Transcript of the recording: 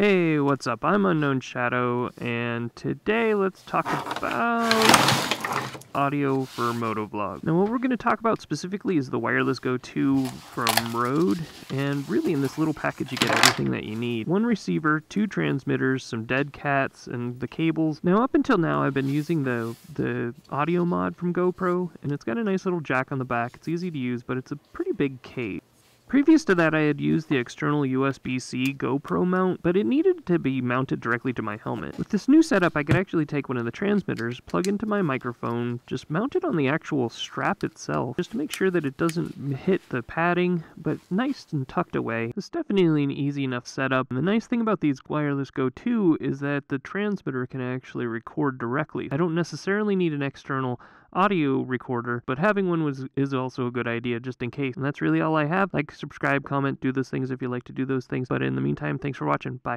Hey, what's up? I'm Unknown Shadow, and today let's talk about audio for motovlog. Now what we're going to talk about specifically is the Wireless Go 2 from Rode, and really in this little package you get everything that you need. One receiver, two transmitters, some dead cats, and the cables. Now up until now I've been using the, the audio mod from GoPro, and it's got a nice little jack on the back. It's easy to use, but it's a pretty big case. Previous to that, I had used the external USB-C GoPro mount, but it needed to be mounted directly to my helmet. With this new setup, I could actually take one of the transmitters, plug into my microphone, just mount it on the actual strap itself, just to make sure that it doesn't hit the padding, but nice and tucked away. It's definitely an easy enough setup, and the nice thing about these Wireless Go 2 is that the transmitter can actually record directly. I don't necessarily need an external audio recorder, but having one was is also a good idea just in case. And that's really all I have. Like, subscribe, comment, do those things if you like to do those things. But in the meantime, thanks for watching. Bye.